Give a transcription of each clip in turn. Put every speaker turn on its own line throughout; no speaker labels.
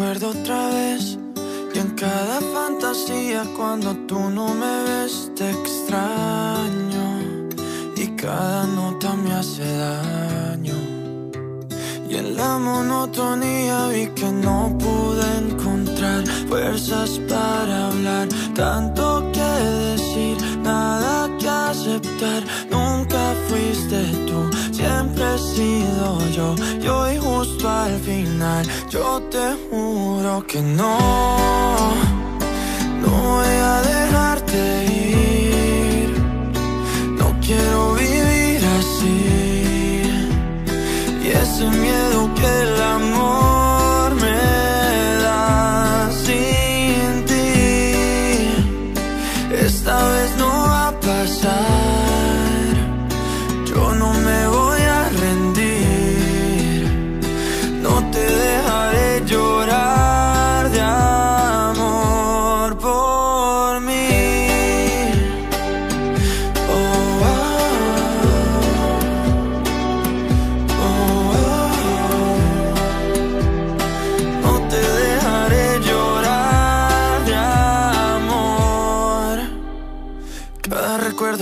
Otra vez. Y en cada fantasía cuando tú no me ves te extraño. Y cada nota me hace daño. Y en la monotonía vi que no pude encontrar fuerzas para hablar. Tanto que decir, nada que aceptar. Nunca fuiste tú, siempre he sido yo. Y hoy justo al final, yo te juro que no. No voy a dejarte ir. No quiero vivir así. Y ese miedo que el amor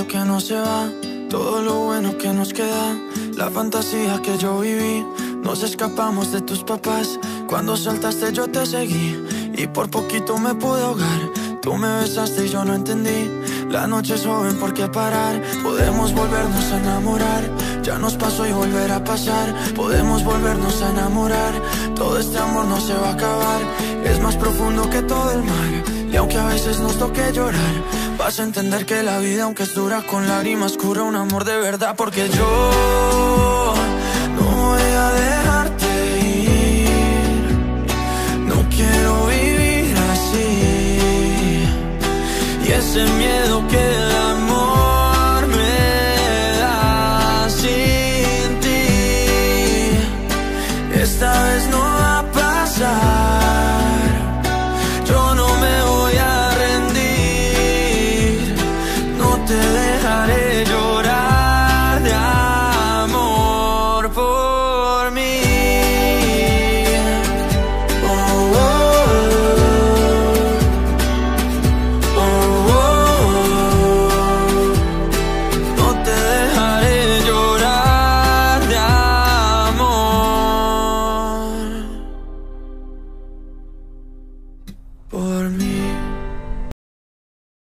que no se va, todo lo bueno que nos queda, la fantasía que yo viví. Nos escapamos de tus papás. Cuando saltaste yo te seguí y por poquito me pude ahogar. Tú me besaste y yo no entendí. La noche es joven, ¿por qué parar? Podemos volvernos a enamorar. Ya nos pasó y volver a pasar. Podemos volvernos a enamorar. Todo este amor no se va a acabar. Es más profundo que todo el mar. Aunque a veces nos toque llorar, vas a entender que la vida, aunque es dura, con lágrimas cura un amor de verdad. Porque yo no voy a dejarte ir. No quiero vivir así. Y ese miedo que por